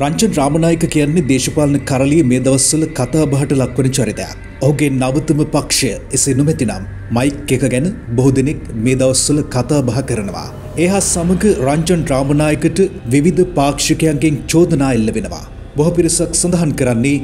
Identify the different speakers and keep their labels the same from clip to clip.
Speaker 1: රංචන් රාමනායක කියන්නේ දේශපාලන කරලිය මේ දවස්වල කතා බහට ලක්වන චරිතයක්. ඔහුගේ නවතම පක්ෂය එසේ නොමැතිනම් මයික් එක ගැන බොහෝ දෙනෙක් මේ දවස්වල කතා බහ කරනවා. ඒ හා සමග රංචන් රාමනායකට විවිධ පාක්ෂිකයන්ගෙන් චෝදනා එල්ල වෙනවා. බොහෝ පිරිසක් සඳහන් කරන්නේ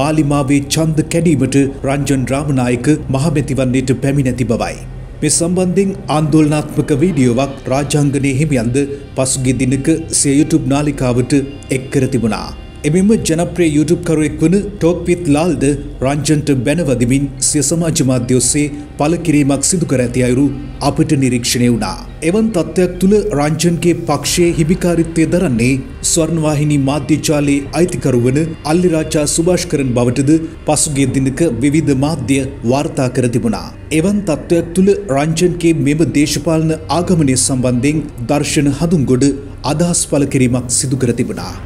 Speaker 1: මාලිමාවේ ඡන්ද කැඩීමට රංජන් රාමනායක මහමැතිවන්නේට පැමිණැති බවයි. මේ සම්බන්ධයෙන් ආන්දෝලනාත්මක වීඩියෝවක් රාජාංගනයේ හිමියන්ද පසුගිය දිනක සිය YouTube නාලිකාවට එක් කර තිබුණා. එමෙන්ම ජනප්‍රිය YouTube කරුවෙක් වන ටෝක් විත් ලාල්ද රංජන්ට බැනවදිමින් සිය සමාජ මාධ්‍ය ඔස්සේ පළ කිරීමක් සිදු කර ඇති අයුරු අපට නිරීක්ෂණය වුණා. එවන් තත්ත්වයක් තුළ රංජන්ගේ පක්ෂයේ හිමිකාරිත්වය දරන්නේ ස්වර්ණවාහිනී මාධ්‍යජාලයේ අයිතිකරු වන අල්ලිරාජා සුභාෂ්කරන් බවටද පසුගිය දිනක විවිධ මාධ්‍ය වාර්තා කර තිබුණා. එවන් තත්ත්වයක් තුළ රංජන්ගේ මෙම දේශපාලන ආගමනය සම්බන්ධයෙන් දර්ශන හඳුන්ගොඩ අදහස් පළ කිරීමක් සිදු කර තිබුණා.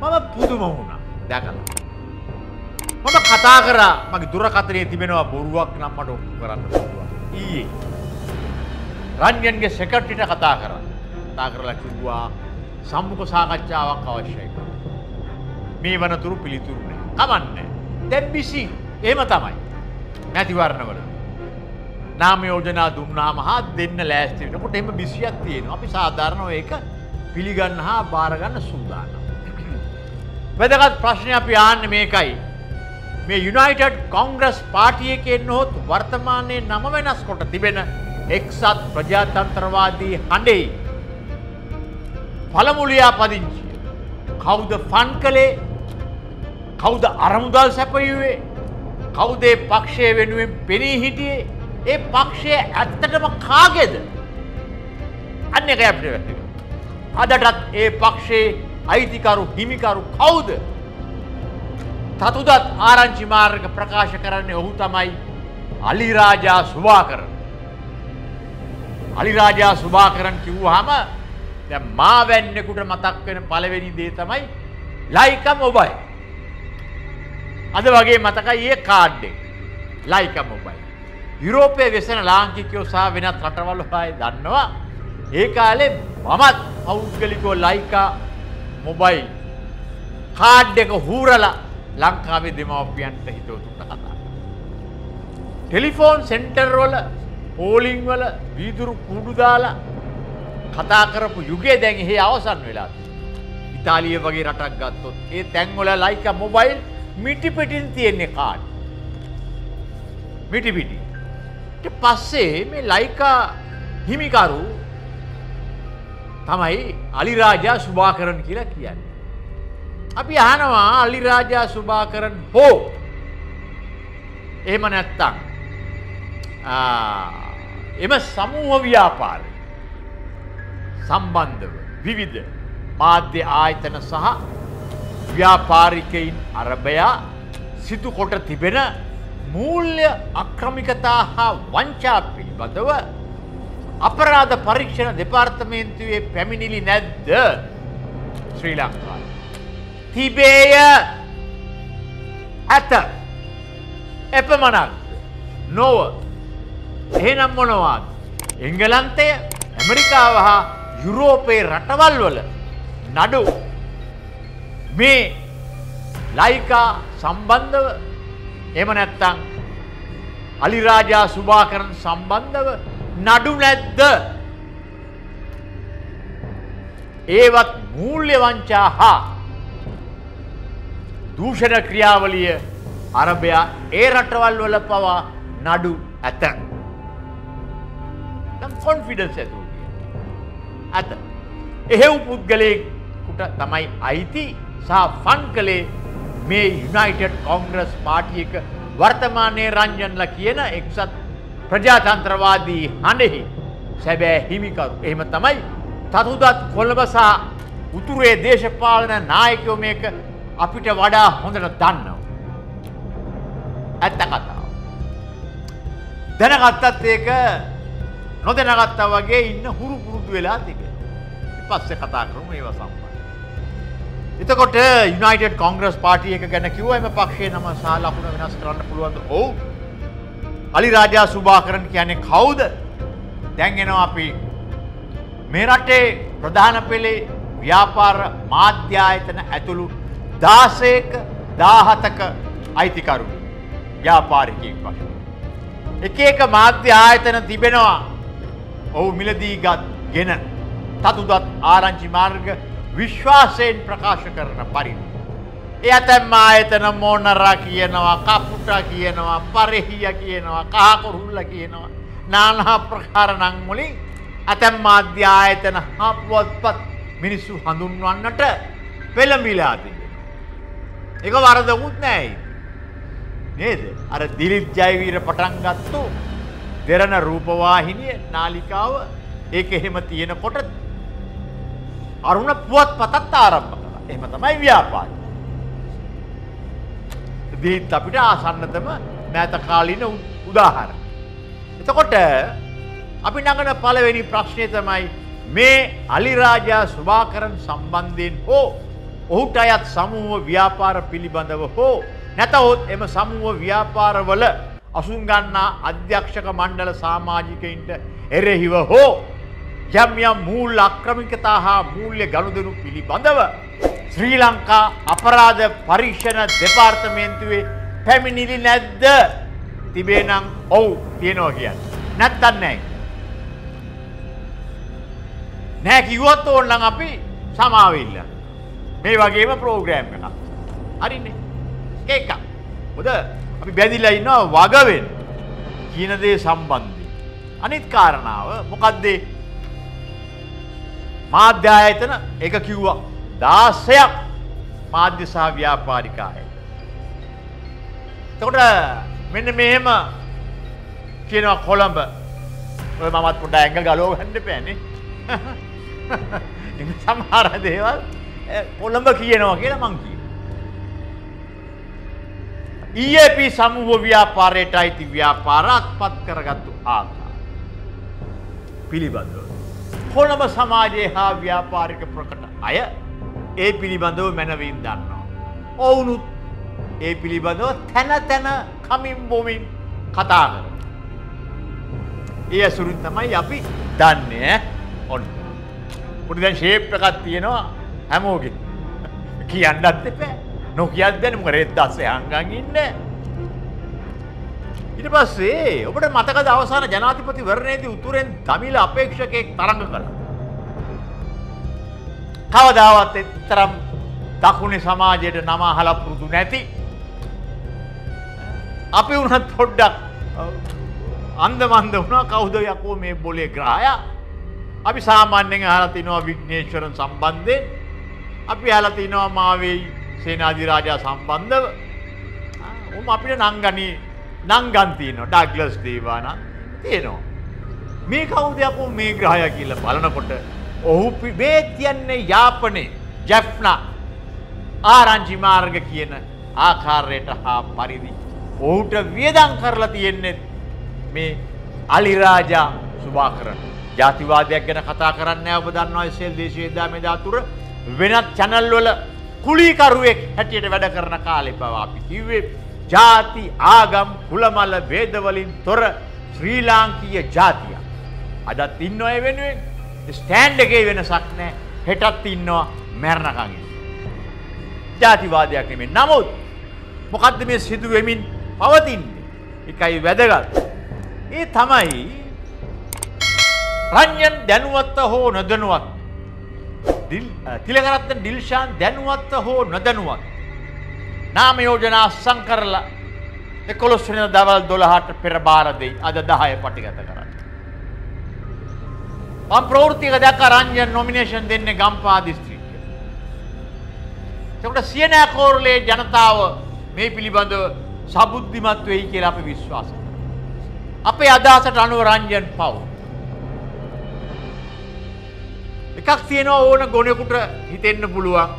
Speaker 2: මම පුදුම වුණා දැකලා. මම කතා කරා මගේ දුරකථනයේ තිබෙනවා බොරුවක් නම් මට ඔප්පු කරන්න පුළුවන්. ඊයේ රන්ජන්ගේ සෙක්‍රටරිට කතා කරා. කතා කරලා කිව්වා සම්මුඛ සාකච්ඡාවක් අවශ්‍යයි. මේ වනතුරු පිළිතුරු නැහැ. කමන්නේ. දැන් බිසි. එහෙම තමයි. මැතිවරණවල. නාම යෝජනා දුන්නාම හා දෙන්න ලෑස්ති වෙනකොට එහෙම බිසියක් තියෙනවා. අපි සාධාරණව ඒක පිළිගන්න හා බාර ගන්න සූදානම්. වැදගත් ප්‍රශ්නය අපි ආන්නේ මේකයි. මේ යුනයිටඩ් කොංග්‍රස් පාටියකෙන් නොහොත් වර්තමානයේ නම වෙනස් කොට තිබෙන එක්සත් ප්‍රජාතන්ත්‍රවාදී හඬේ පළමුලියා පදිංචිය. කවුද ෆන් කළේ කවුද අරමුදල් සැපයුවේ කවුදේ පක්ෂය වෙනුවෙන් පෙනී හිටියේ ඒ පක්ෂය ඇත්තටම කාගෙද අන්න එක අපට වැටේ. අදටත් ඒ පක්ෂයේ අයිතිකරු හිමිකරු කවුද තතුදත් ආරංචි මාර්ග ප්‍රකාශ කරන්නේ ඔහු තමයි අලිරාජා සුභාකරන. අලිරාජා සුභාකරන් කිව්වහම දැන් මා වැන්නෙකුට මතක් වෙන පළවෙනි දේ තමයි ලයික මොබයිල්. අද වගේ මතකයි ඒ කාඩ් එක. Like mobile. යුරෝපයේ වෙසෙන ලාංකිකයෝ සහ වෙනත් රටවල් අය දන්නවා ඒ කාලේ මමත් පෞද්ගලිකව ලයිකා මොබයිල් කාඩ් එක හූරලා ලංකාවේ දෙමව්පියන්ට හිතවතුන්ට කතා. ටෙලිෆෝන් සෙන්ටර් වල පෝලිං වල වීදුරු කුඩු දාලා කතා කරපු යුගයේ දැන් එහි අවසන් වෙලා තියෙනවා. ඉතාලිය වගේ රටක් ගත්තොත් ඒ තැන්වල ලයිකා මොබයිල් මිටි පිටින් තියෙන්නේ කාඩ්. මිටි පිටි. ඊට පස්සේ මේ ලයිකා හිමිකරු තමයි අලිරාජා සුභාකරන් කියලා කියන්නේ. අපි අහනවා අලිරාජා සුභාකරන් හෝ එහෙම නැත්තම් එම සමූහ ව්‍යාපාර සම්බන්ධව විවිධ මාධ්‍ය ආයතන සහ ව්‍යාපාරිකයින් අරබයා සිදු කොට තිබෙන මූල්‍ය අක්‍රමිකතා හා වංචා පිළිබඳව අපරාධ පරීක්ෂණ දෙපාර්තමේන්තුවේ පැමිණිලි නැද්ද? ශ්‍රී ලංකාව. තිබේය. ඇත. එපමණක්. නොව. එහෙනම් මොනවාද. එංගලන්තය ඇමරිකාව හා යුරෝපයේ රටවල් වල නඩු. මේ ලයිකා සම්බන්ධව එම නැත්තං අලිරාජා සුභාකරන සම්බන්ධව නඩු නැද්ද? ඒවත් මූල්‍ය වංචා හා දූෂණ ක්‍රියාවලිය අරභයා ඒ රටවල් වල පවා නඩු ඇත. කොන්ෆිඩන්ස් ඇතු ඇත. එහෙව් පුද්ගලයෙකුට තමයි අයිති. සහ ෆන් කළේ මේ යුනයිටඩ් කොංග්‍රස් පාටියක වර්තමානයේ රංජන්ල කියන එක්සත් ප්‍රජාතන්ත්‍රවාදී හඬෙහි සැබෑ හිමිකරු. එහෙම තමයි තතුදත් කොළඹසා උතුරේ දේශපාලන නායකයෝ මේක අපිට වඩා හොඳට දන්නවා. ඇත්ත කතාව. දැනගත්තත් ඒක නොදැනගත්තා වගේ ඉන්න හුරු පුරුදු වෙලා තිබේ. පස්සේ කතා කරමු ඒව සම්බන්ධ. එතකොට යුනයිටඩ් කොංග්‍රස් පාටිය එක ගැන කිව්ව එම පක්ෂයේ නම සහ ලකුණ වෙනස් කරන්න පුළුවන්ද? ඔව්. අලි රාජා සුභාකරන් කියන්නේ කවුද? දැන් එනවා අපි මේ රටේ ප්‍රධාන පෙළේ ව්‍යාපාර මාධ්‍යායතන ඇතුළු දාසයක දාහතක අයිතිකරු ව්‍යාපාරිකයෙක් වශයෙන්. එක එක මාධ්‍ය ආයතන තිබෙනවා ඔහු මිලදී ගත් ගෙන තතුදත් ආරංචි මාර්ග විශ්වාසයෙන් ප්‍රකාශ කරන පරිදි. ඒ ඇතැම් ආයතන මෝනරා කියනවා කපුටා කියනවා පරෙහිය කියනවා කහකුරුල්ල කියනවා නානා ප්‍රකාර නං මුලින් ඇතැම් මාධ්‍ය ආයතන හපුවත්පත් මිනිස්සු හඳුන්වන්නට පෙළඹිලා තිබෙනවා. ඒක වරදකුත් නෑයි. නේද? අර දිලිප් ජයවීර පටන් ගත්තු දෙරණ රූපවාහිනිය නාලිකාව ඒක එහෙම තියෙනකොට අරුණ පුවත් පතත් ආරම්භ කළා. එහෙම තමයි ව්‍යාපාරය. දීත් අපිට ආසන්නතම මෑත කාලීන උදාහරණ. එතකොට අපි නගන පළවෙනි ප්‍රශ්නය තමයි මේ අලිරාජා සුභාකරන් සම්බන්ධයෙන් හෝ ඔහුට අයත් සමූහ ව්‍යාපාර පිළිබඳව හෝ නැතහොත් එම සමූහ ව්‍යාපාරවල අසුන් ගන්නා අධ්‍යක්ෂක මණ්ඩල සාමාජිකයින්ට එරෙහිව හෝ යම් යම් මූල් අක්‍රමිකතා හා මූල්‍ය ගනුදෙනු පිළිබඳව ශ්‍රී ලංකා අපරාධ පරීක්ෂණ දෙපාර්තමේන්තුවේ පැමිණිලි නැද්ද තිබේ නම් ඔව් තියෙනවා කියන්න. නැත්තන් නැහැ. නෑ කිව්වොත් ඕනනම් අපි සමාව ඉල්ලන්න. මේ වගේම ප්‍රෝග්‍රෑම් එකක්. හරිනේ. ඒක. මොකද අපි බැඳිලා ඉන්නවා වග වෙන්න කියන දේ සම්බන්ධයෙන්. අනිත් කාරණාව මොකද්ද? මාධ්‍ය ආයතන එක කිව්වා 16ක් මාධ්‍ය සහ ව්‍යාපාරික ආයතන. එතකොට මෙන්න මෙහෙම කියනවා කොළඹ ඔය මමත් පොඩ්ඩක් ඇඟ ගලව ගන්න එපානේ. ඉතින් සමහර දේවල් කොළඹ කියනවා කියලා මං කියනවා. EAP සමූහ ව්‍යාපාරයට අයිති ව්‍යාපාරات පත් කරගත්තු ආකාරය පිළිබඳව කොළඹ සමාජයේ හා ව්‍යාපාරික ප්‍රකට අය ඒ පිළිබඳව මැනවින් දන්නවා. ඔවුනුත් ඒ පිළිබඳව තැන තැන කමින් බොමින් කතා කර. ඒ ඇසුරින් තමයි අපි දන්නේ ඔන්න. පොඩි දැන් ෂේප් එකක් තියෙනවා හැමෝගෙ. කියන්නත් එපා. නොකියත් දැන් මොකද රෙද්ද අස්සේ හංගන් ඉන්නේ. ඊට පස්සේ ඔබට මතකද අවසාන ජනාධිපතිවරණයේදී උතුරෙන් දමිල අපේක්ෂකයෙක් තරඟ කළා. කවදාවත් එතරම් දකුණේ සමාජයට නම අහලා පුරුදු නැති. අපි වුණත් පොඩ්ඩක් අන්දමන්ද වුණා. කවුද යකෝ මේ බොලේ ග්‍රහයා? අපි සාමාන්‍යයෙන් අහලා තිනවා විග්නේශ්වරන් සම්බන්ධයෙන්. අපි අහලා තිනවා මාවේ සේනාධිරාජා සම්බන්ධව. උම අපිට නංගනී නංගන් තියෙනවා. ඩග්ලස් දේවානන්ද තියෙනවා. මේ කවුද යකෝ මේ ග්‍රහයා කියලා බලනකොට? ඔහු මේ කියන්නේ යාපනයේ ජැෆ්නා ආරංචි මාර්ග කියන ආකාරයට හා පරිදි ඔහුට වියදම් කරලා තියෙන්නේ මේ අලිරාජා සුභාකරන් ජාතිවාදයක් ගැන කතා කරන්නේ ඔබ දන්නවා ඉස්සෙල් දේශීය දා මෙදා තුර වෙනත් channel වල කුලීකරුවෙක් හැටියට වැඩ කරන කාලේ බව අපි කිව්වේ. ಜಾති ආගම් කුලමල ભેද වලින් තොර ශ්‍රී ලාංකීය ජාතිය. අදත් ඉන්නව ඒ වෙනුවෙන් ස්ටෑන්ඩ් එකේ වෙනසක් නැහැ. හෙටත් ඉන්නවා මැරණකම් ඉන්න. ජාතිවාදයක් නෙමෙයි. නමුත් මොකද්ද මේ සිදු වෙමින් පවතින්නේ? එකයි වැදගත්. ඒ තමයි රංජන් දැනුවත්ව හෝ නොදැනුවත් තිලකරත්න ඩිල්ෂාන් දැනුවත්ව හෝ නොදැනුවත් නාම යෝජනා අස්සම් කරලා එකොළොස් වෙනිදා දවල් 12ට පෙර බාර දෙයි. අද 10 පටිගත කරන්න. මම ප්‍රවෘත්තියක දැක්ක රංජන් නොමිනේෂන් දෙන්නේ ගම්පා දිස්ත්‍රික්කයට. ඒකට සියනෑ කෝරළේ ජනතාව මේ පිළිබඳව සබුද්ධිමත් වෙයි කියලා අපි විශ්වාස කරනවා. අපේ අදහසට අනුව රංජන් පව්. එකක් තියෙනවා ඕන ගොනෙකුට හිතෙන්න පුළුවන්.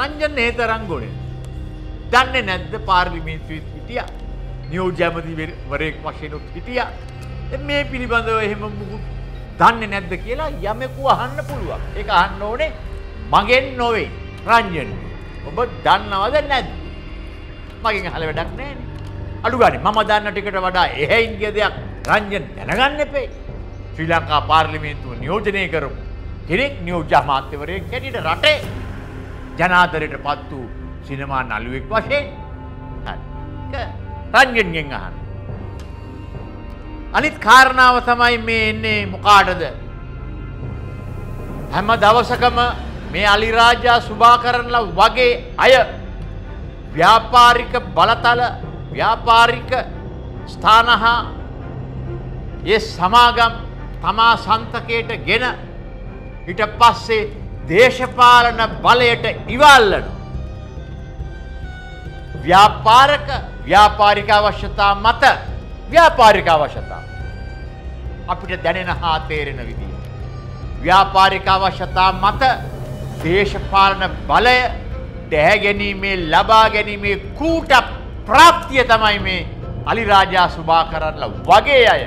Speaker 2: රංජන් ඒ තරම් ගොනේ. දන්නේ නැද්ද පාර්ලිමේන්තුවේ හිටියා. නියෝජ්‍ය ඇමතිවරයෙක් වශයෙන් උත් හිටියා. මේ පිළිබඳව එහෙම මුකුත් දන්නේ නැද්ද කියලා යමෙකු අහන්න පුළුවන්. ඒක අහන්න ඕනේ මගෙන් නොවේ. රංජන්. ඔබ දන්නවද නැද්ද? මගෙන් අහලා වැඩක් නැහැනේ. අඩු ගානේ මම දන්න ටිකට වඩා එහෙයින් ගිය දෙයක් රංජන් දැනගන්න එපේ. ශ්‍රී ලංකා පාර්ලිමේන්තුව නියෝජනය කරපු කෙනෙක් නියෝජ්‍ය අමාත්‍යවරයෙක් හැටියට රටේ ජනාදරයට පත් වූ සිනමා නළුවෙක් වශයෙන් හරි. ඒක රංජන්ගෙන් අහන්න. අනිත් කාරණාව තමයි මේ එන්නේ මොකාටද? හැම දවසකම මේ අලිරාජා සුභාකරන්ලා වගේ අය ව්‍යාපාරික බලතල ව්‍යාපාරික ස්ථාන හා ඒ සමාගම් තමා සන්තකයට ගෙන ඊට පස්සේ දේශපාලන බලයට ඉවල්ලන ව්‍යාපාරක ව්‍යාපාරික අවශ්‍යතා මත ව්‍යාපාරික අවශ්‍යතා අපිට දැනෙන හා තේරෙන විදිහ ව්‍යාපාරික අවශ්‍යතා මත දේශපාලන බලය ඩැහැගැනීමේ ලබා ගැනීමේ කූට ප්‍රාප්තිය තමයි මේ අලිරාජා සුභා කරන්නල වගේ අය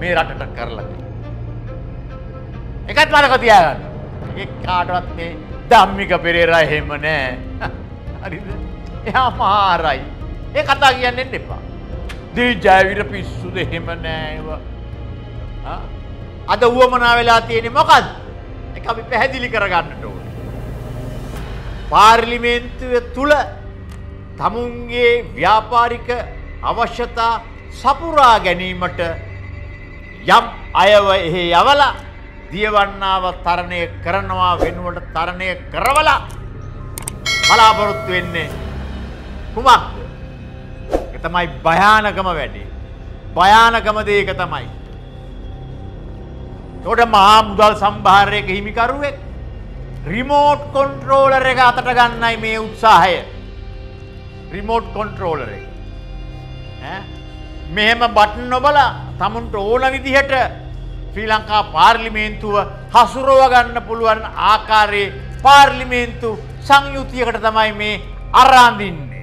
Speaker 2: මේ රටට කරලද. එකත් මලක තියාගන්න. ඒ කාටවත් මේ දම්මික පෙරේර එහෙම නෑ. හරිද? එයා මාරයි ඒ කතා කියන්නෙන් එපා. දී ජයවිර පිස්සුද එහෙම නෑව. අද වුවමනා වෙලා තියෙන මොකක්ද එක අපි පැහැදිලි කරගන්නට ඕන. පාර්ලිමේන්තුව තුළ තමුන්ගේ ව්‍යාපාරික අවශ්‍යතා සපුරා ගැනීමට යම් අයව එහෙ යවලා දියවන්නාව තරණය කරනවා වෙනුවට තරණය කරවලා බලාපොරොත්තු වෙන්නේ කුමක්ද? ඒක තමයි භයානකම වැඩේ. භයානකම දේ ඒක තමයි. ඒකට මහා මුදල් සම්භාරයක හිමිකරුවෙක් රිමෝට් කොන්ට්‍රෝලර් එක අතට ගන්නයි මේ උත්සාහය. රිමෝට් කොන්ට්‍රෝලර් එක. ඈ මෙහෙම බටන් නොබලා තමුන්ට ඕන විදිහට ශ්‍රී ලංකා පාර්ලිමේන්තුව හසුරුව ගන්න පුළුවන් ආකාරයේ පාර්ලිමේන්තු සංයුතියකට තමයි මේ අරාඳින්නේ.